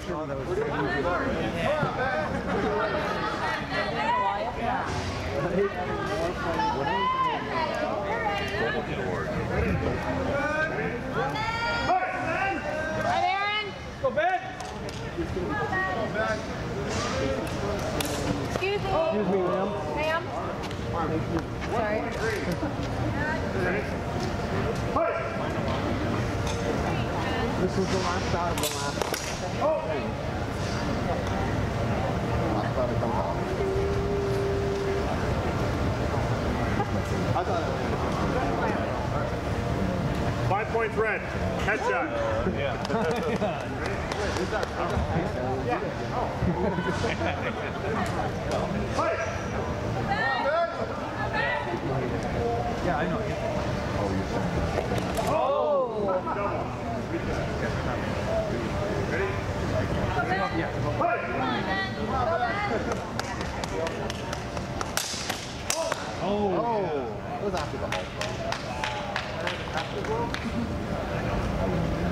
sure. Ma'am? Sorry. This was the last out of the last. Five points red. Headshot. Yeah, I know. Oh, oh it was after the whole. Three points red.